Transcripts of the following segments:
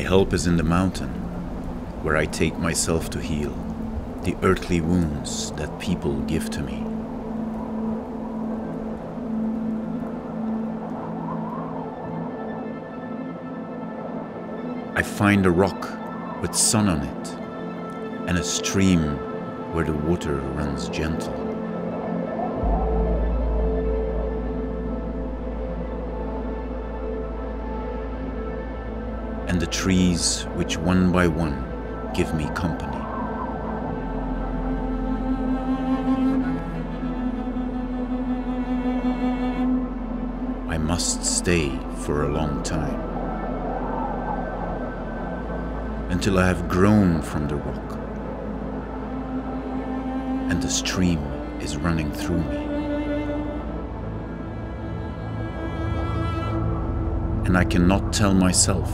help is in the mountain, where I take myself to heal the earthly wounds that people give to me. I find a rock with sun on it and a stream where the water runs gentle. And the trees which one by one give me company. I must stay for a long time until I have grown from the rock and the stream is running through me. And I cannot tell myself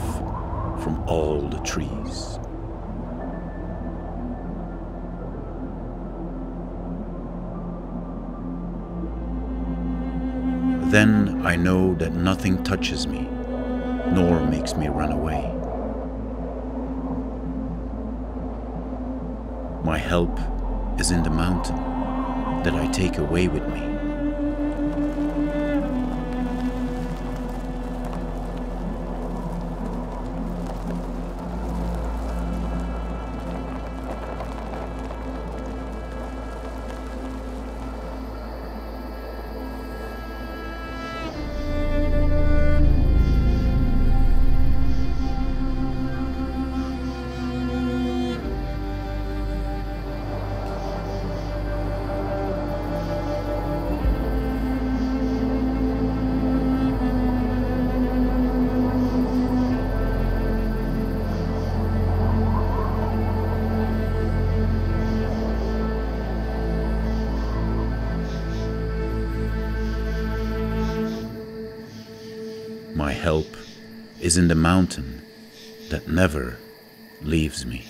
from all the trees. Then I know that nothing touches me, nor makes me run away. My help is in the mountain that I take away with me. My help is in the mountain that never leaves me.